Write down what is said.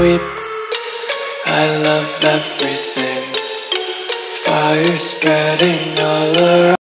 weep. I love everything. Fire spreading all around.